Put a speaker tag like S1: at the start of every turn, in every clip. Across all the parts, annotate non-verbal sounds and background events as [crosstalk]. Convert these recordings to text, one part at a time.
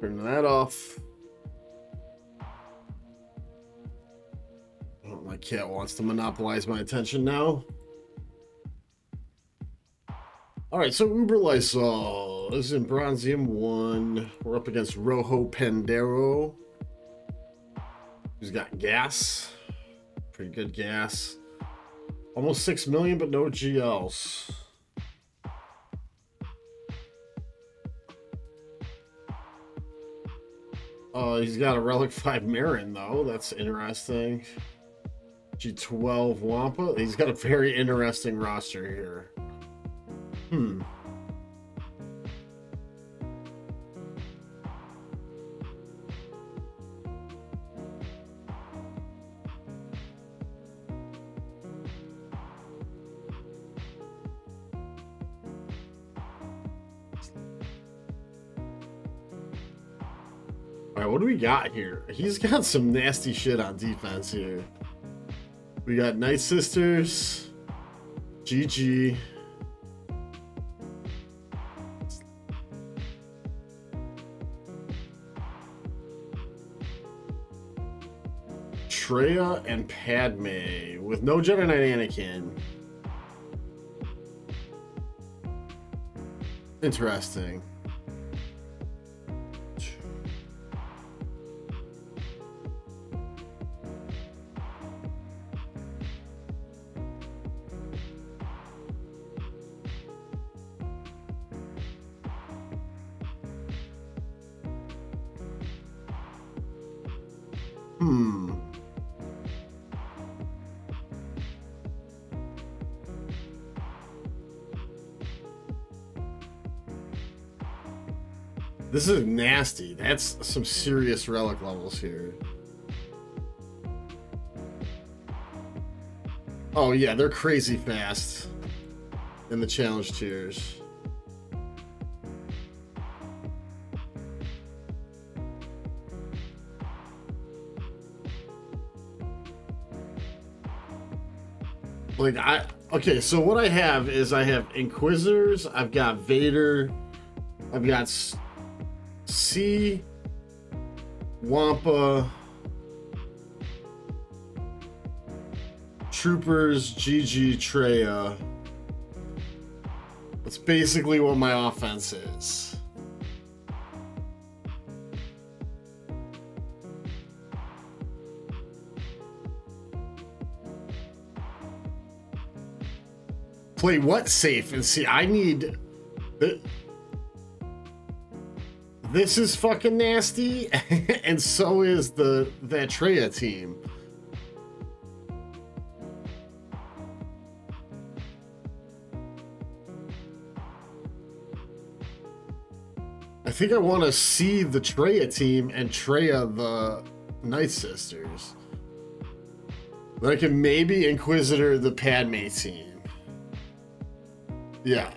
S1: Turn that off. Oh, my cat wants to monopolize my attention now. Alright, so UberLisol. This is in Bronzium 1. We're up against Rojo Pandero. He's got gas. Pretty good gas. Almost 6 million, but no GLs. Uh, he's got a Relic 5 Merrin, though. That's interesting. G12 Wampa. He's got a very interesting roster here. Hmm. What do we got here? He's got some nasty shit on defense here. We got Night Sisters, GG. Traya and Padme with no Jedi Knight Anakin. Interesting. Hmm. This is nasty. That's some serious relic levels here. Oh yeah, they're crazy fast in the challenge tiers. Like I okay, so what I have is I have Inquisitors, I've got Vader, I've got C Wampa, Troopers, GG, Traya. That's basically what my offense is. Play what safe? And see, I need. This is fucking nasty, [laughs] and so is the Traya team. I think I want to see the Traya team and Traya the Night Sisters. Then I can maybe Inquisitor the Padme team. Yeah.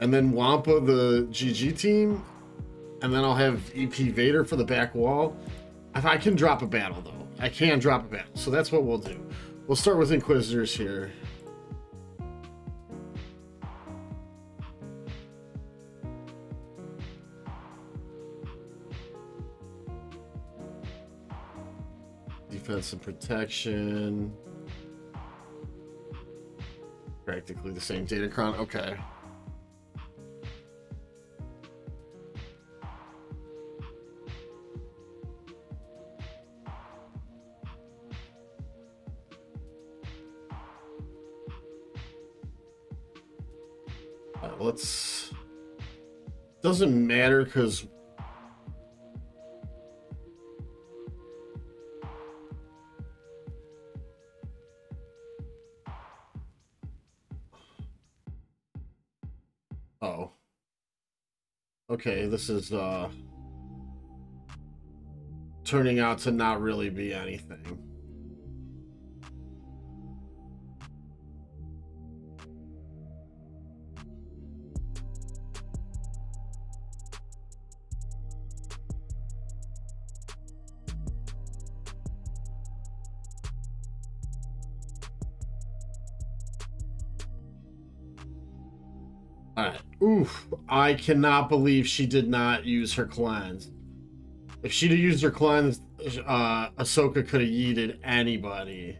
S1: And then Wampa the GG team. And then I'll have EP Vader for the back wall. If I can drop a battle though. I can drop a battle. So that's what we'll do. We'll start with Inquisitors here. Defense and protection. Practically the same Datacron. Okay. Uh, let's. Doesn't matter because Okay, this is uh turning out to not really be anything. Oof. I cannot believe she did not use her cleanse. If she'd have used her cleanse, uh, Ahsoka could have yeeted anybody.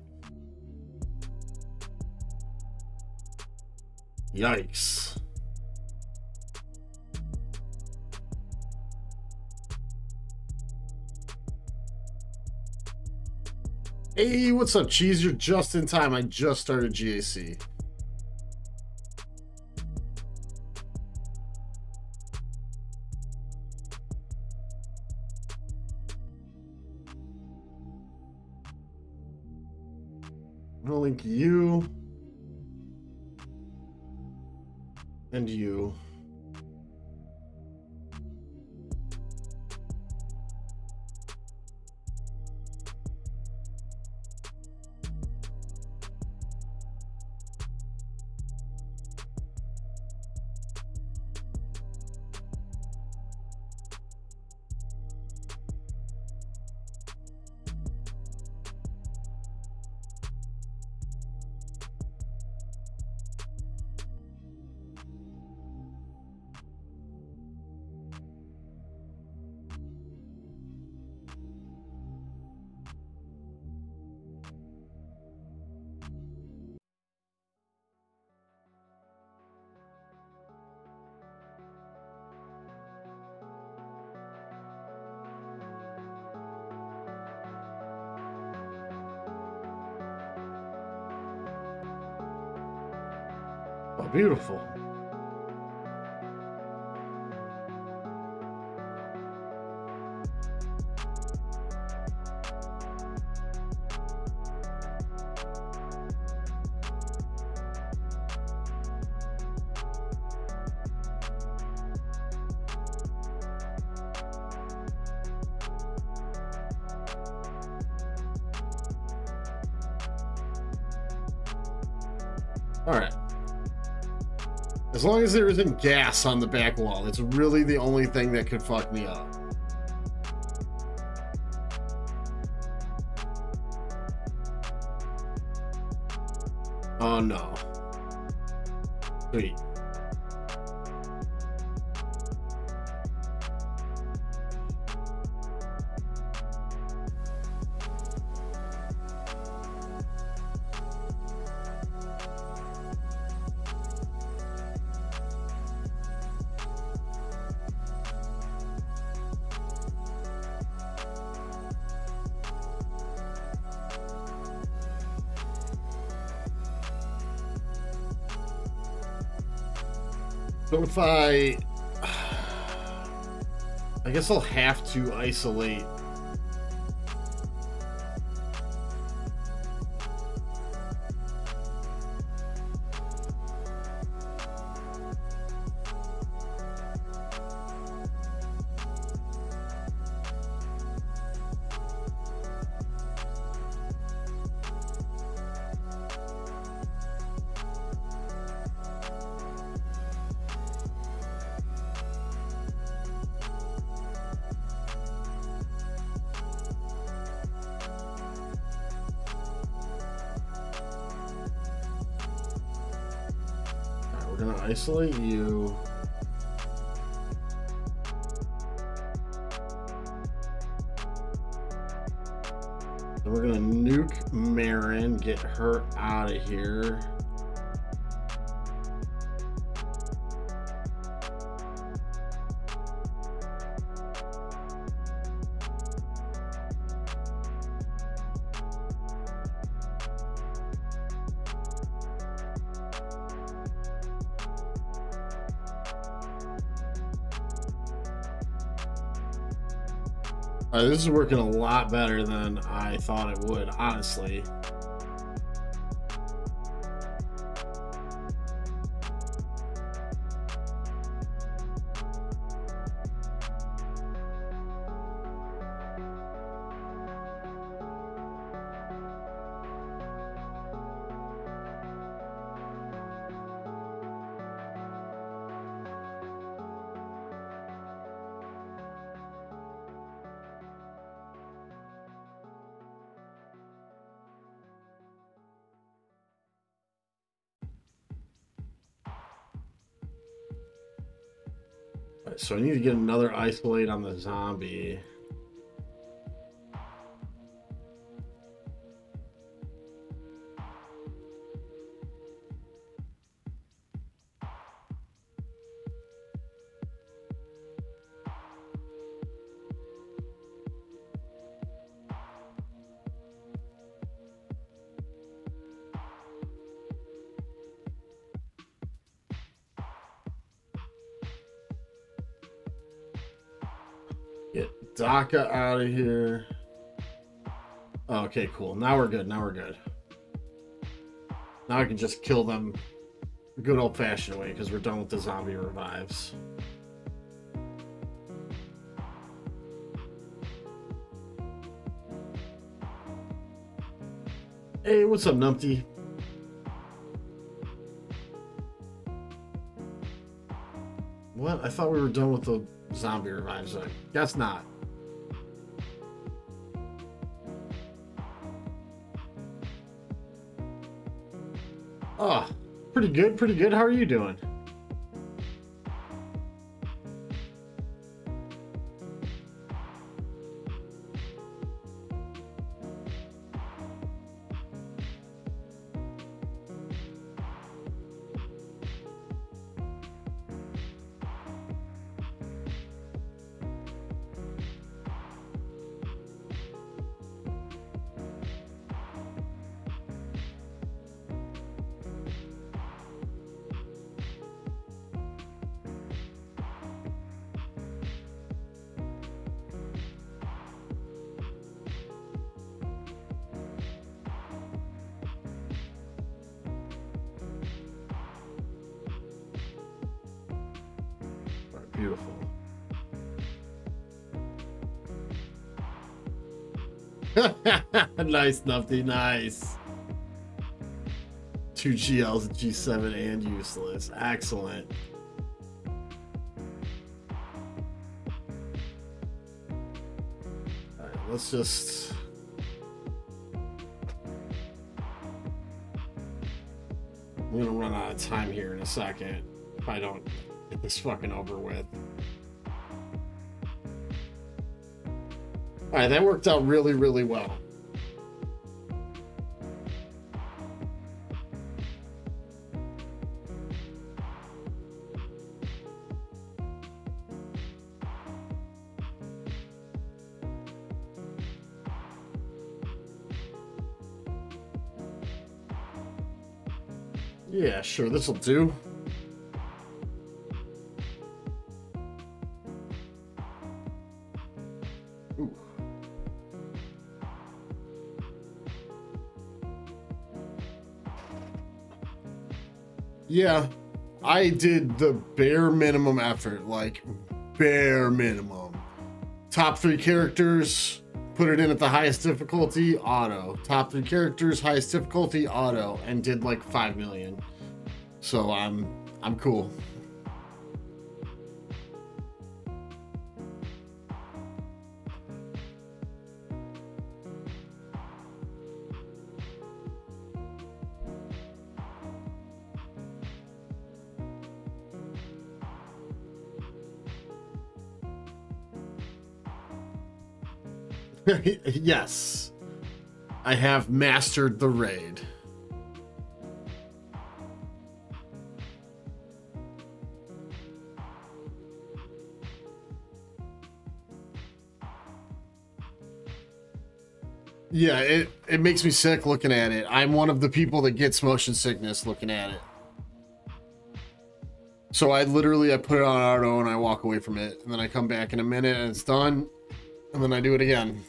S1: Yikes. Hey, what's up, Cheese? You're just in time. I just started GAC. I'm gonna link you and you. Beautiful. All right. As long as there isn't gas on the back wall, it's really the only thing that could fuck me up. So if I... [sighs] I guess I'll have to isolate. Gonna isolate you. We're gonna nuke Merrin, get her out of here. Uh, this is working a lot better than I thought it would, honestly. So I need to get another isolate on the zombie. Daka out of here. Oh, okay, cool. Now we're good. Now we're good. Now I can just kill them good old fashioned way because we're done with the zombie revives. Hey, what's up, Numpty? What? I thought we were done with the zombie revives. I guess not. Oh, pretty good, pretty good. How are you doing? Beautiful. [laughs] nice, Numpty, nice. Two GLs, G7, and useless. Excellent. Alright, let's just. I'm gonna run out of time here in a second if I don't get this fucking over with. Alright, that worked out really, really well. Yeah, sure, this'll do. Yeah, I did the bare minimum effort, like bare minimum. Top three characters, put it in at the highest difficulty, auto. Top three characters, highest difficulty, auto, and did like five million. So I'm I'm cool. [laughs] yes. I have mastered the raid. Yeah, it, it makes me sick looking at it. I'm one of the people that gets motion sickness looking at it. So I literally I put it on auto and I walk away from it, and then I come back in a minute and it's done, and then I do it again.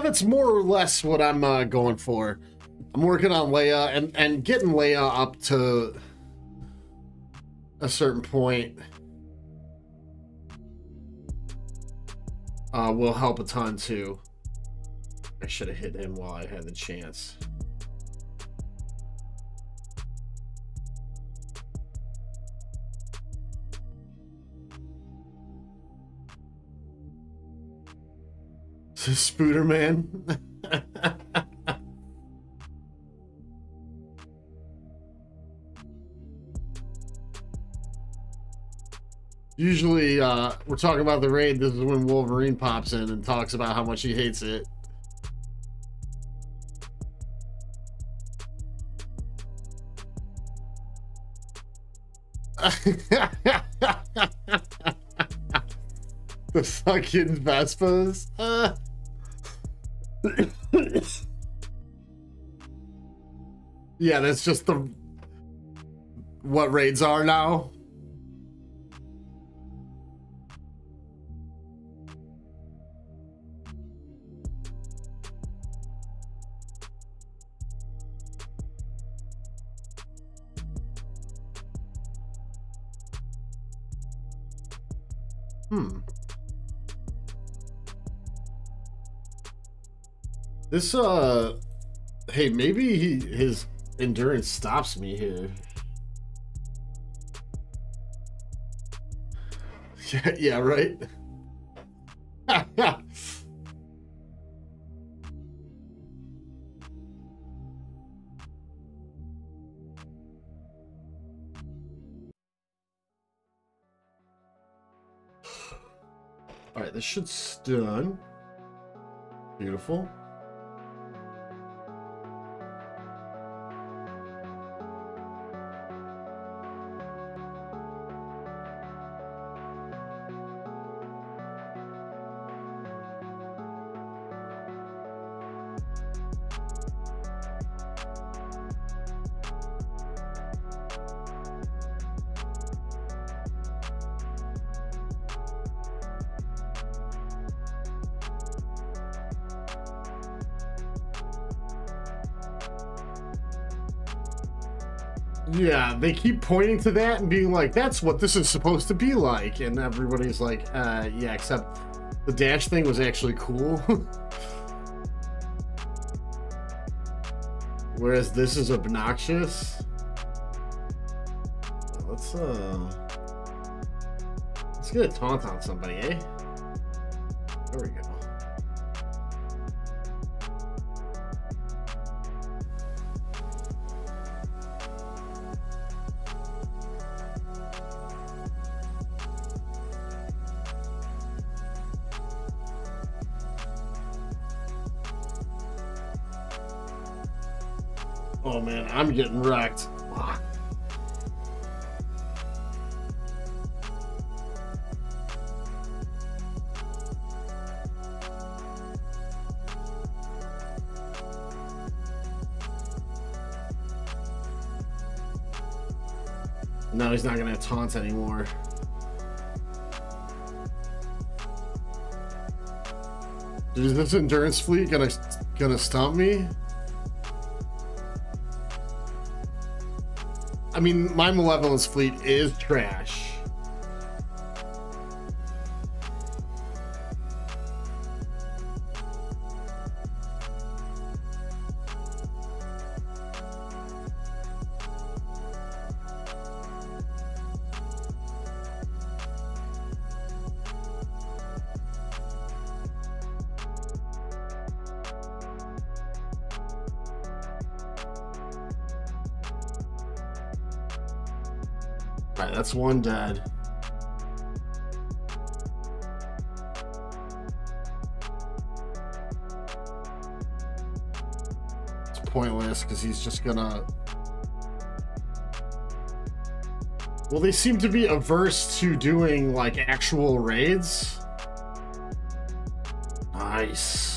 S1: Yeah, that's more or less what I'm uh, going for. I'm working on Leia and, and getting Leia up to a certain point uh, will help a ton too. I should have hit him while I had the chance. [laughs] Spooderman. Usually, uh, we're talking about the raid. This is when Wolverine pops in and talks about how much he hates it. [laughs] the fucking Vespas. Uh. [laughs] yeah, that's just the what raids are now. Hmm. This, uh, hey, maybe he, his endurance stops me here. [laughs] Yeah, yeah, right? [laughs] All right, this should stun. Beautiful. They keep pointing to that and being like, that's what this is supposed to be like. And everybody's like, uh, yeah, except the dash thing was actually cool. [laughs] Whereas this is obnoxious. Let's, uh... Let's get a taunt on somebody, eh? There we go. I'm getting wrecked. No, he's not gonna taunt anymore. Is this endurance fleet gonna gonna stomp me? I mean, my Malevolence fleet is trash. That's one dead. It's pointless because he's just gonna... Well, they seem to be averse to doing, like, actual raids. Nice.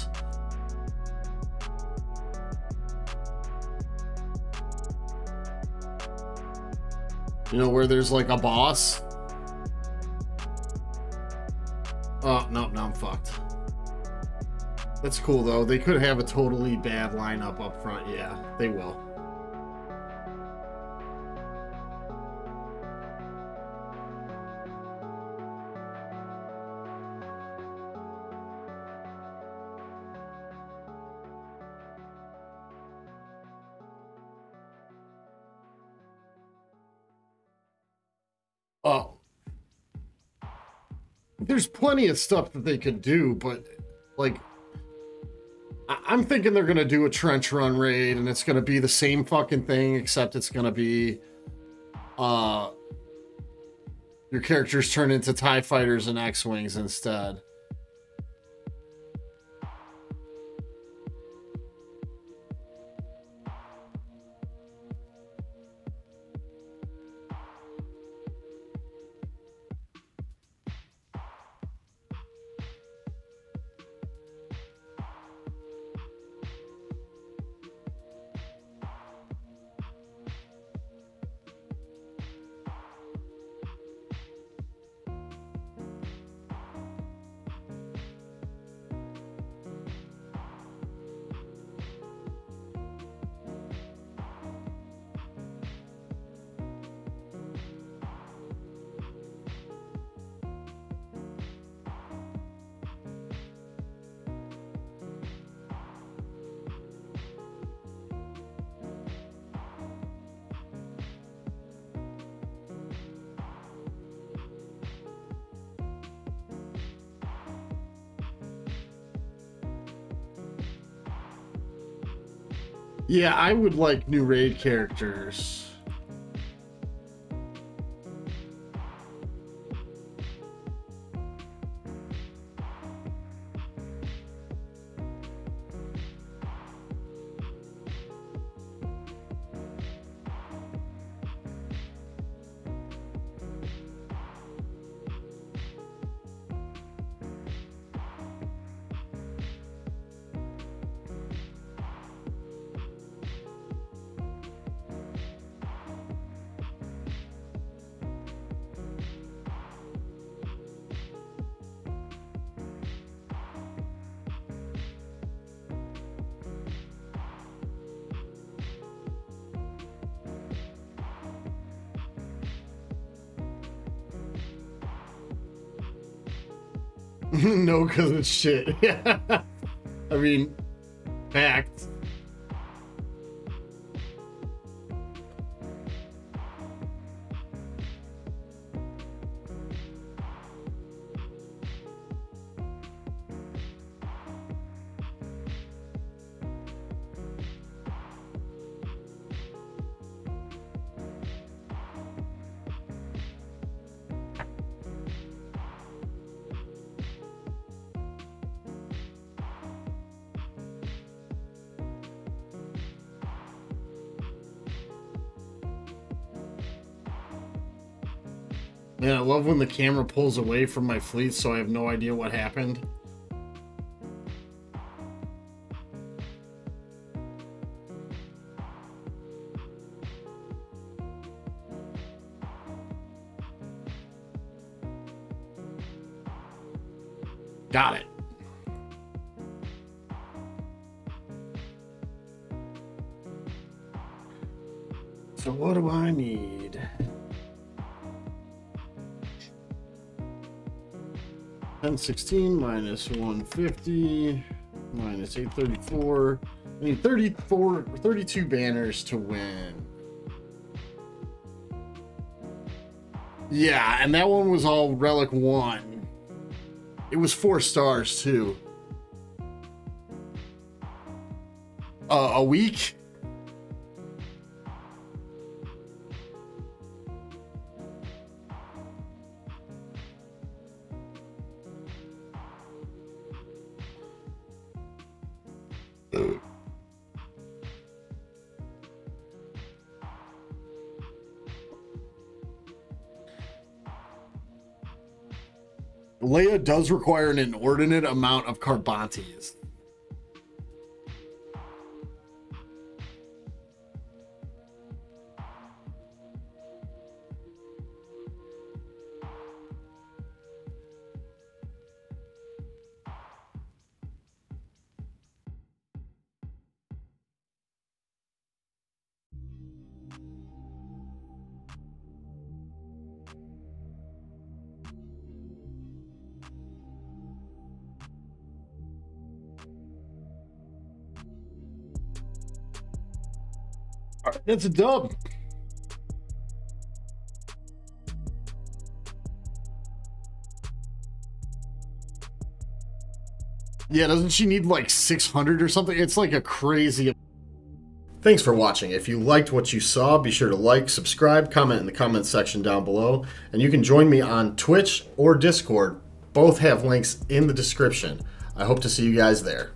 S1: You know, where there's like a boss. Oh, no, no, I'm fucked. That's cool, though. They could have a totally bad lineup up front. Yeah, they will. There's plenty of stuff that they could do, but like I- I'm thinking they're gonna do a trench run raid, and it's gonna be the same fucking thing, except it's gonna be, uh, your characters turn into Tie fighters and X wings instead. Yeah, I would like new raid characters. [laughs] no, because it's shit. [laughs] I mean, fact. Love when the camera pulls away from my fleet so I have no idea what happened. 116 minus 150 minus 834. I mean 34, 32 banners to win. Yeah, and that one was all Relic 1. It was four stars, too. Uh, a week? Does require an inordinate amount of carbantis. That's a dub. Yeah, doesn't she need like 600 or something? It's like a crazy. Thanks for watching. If you liked what you saw, be sure to like, subscribe, comment in the comment section down below, and you can join me on Twitch or Discord. Both have links in the description. I hope to see you guys there.